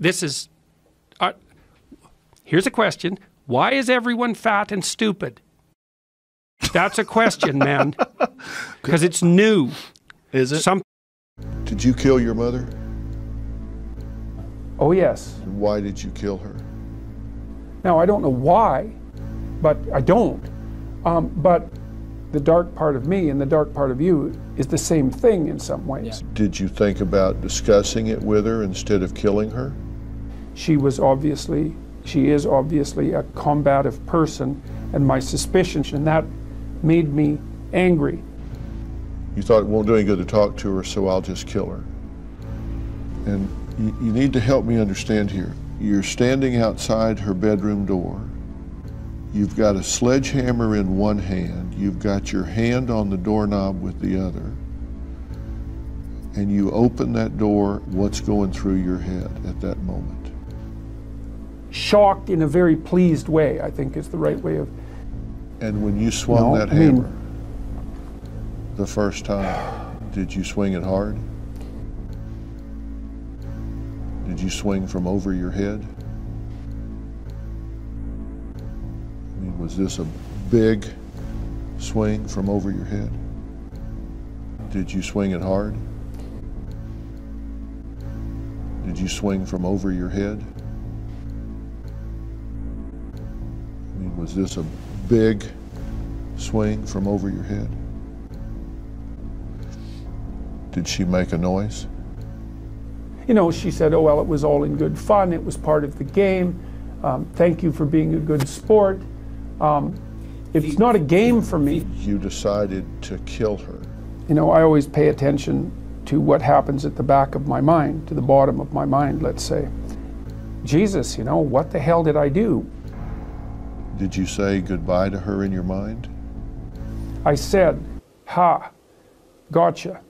this is. Uh, here's a question Why is everyone fat and stupid? That's a question, man. Because it's new. Is it? Some. Did you kill your mother? Oh, yes. And why did you kill her? Now, I don't know why, but I don't. Um, but the dark part of me and the dark part of you is the same thing in some ways. Did you think about discussing it with her instead of killing her? She was obviously, she is obviously a combative person, and my suspicion, and that made me angry. You thought it won't do any good to talk to her, so I'll just kill her. And you, you need to help me understand here. You're standing outside her bedroom door. You've got a sledgehammer in one hand. You've got your hand on the doorknob with the other. And you open that door. What's going through your head at that moment? Shocked in a very pleased way, I think is the right way of. And when you swung No, that I mean- hammer the first time, did you swing it hard? Did you swing from over your head? I mean, was this a big swing from over your head? Did you swing it hard? Did you swing from over your head? Was this a big swing from over your head? Did she make a noise? You know, she said, oh, well, it was all in good fun. It was part of the game. Um, thank you for being a good sport. Um, it's not a game for me. You decided to kill her. You know, I always pay attention to what happens at the back of my mind, to the bottom of my mind, let's say. Jesus, you know, what the hell did I do? Did you say goodbye to her in your mind? I said, ha, gotcha.